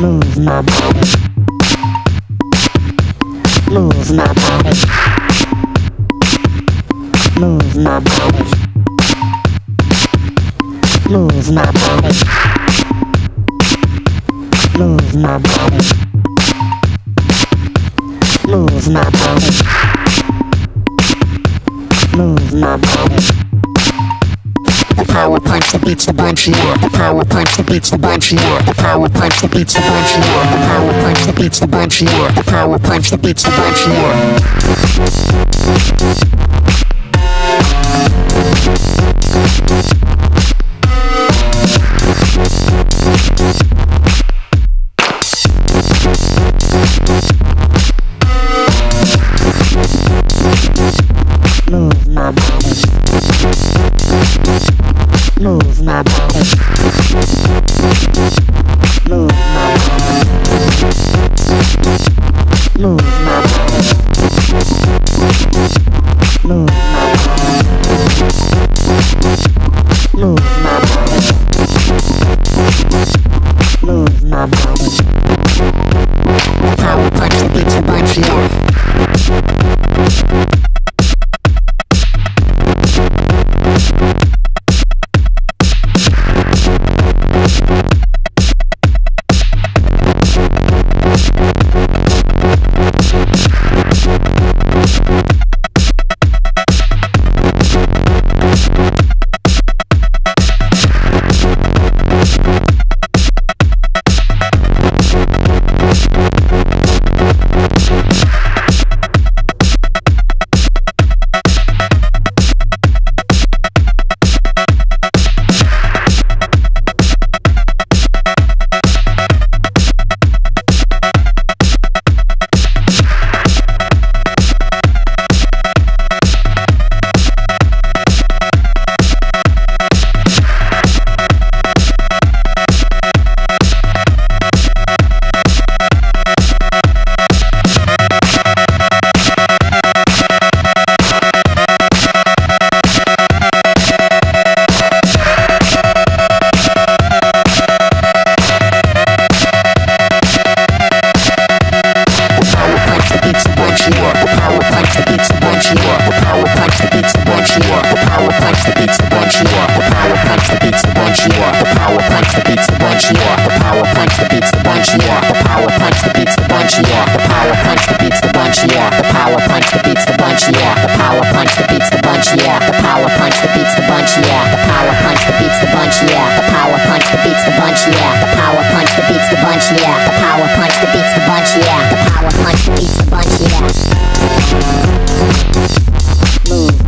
Move my body. Move my body. Move my body. Move my body. Move my body. Move my body. Move my body. The power punch that beats the bunch, yeah. The power punch that beats the bunch, yeah. The power punch that beats the bunch, yeah. The power punch that beats the bunch, yeah. The power punch that beats the bunch, yeah. That beats the bunch. The power punch that beats the bunch, yeah. The power punch that beats the bunch, yeah. The power punch that beats the bunch, yeah. The power punch that beats the bunch, yeah. The power punch that beats the bunch, yeah. The power punch that beats the bunch, yeah. The power punch that beats the bunch, yeah. The power punch that beats the bunch, yeah. The power punch that beats the bunch, yeah. The power punch that beats the bunch, yeah. The power punch that beats the bunch, yeah. The power punch that beats the bunch, yeah. The power punch that beats the bunch, yeah. Move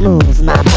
Move my body.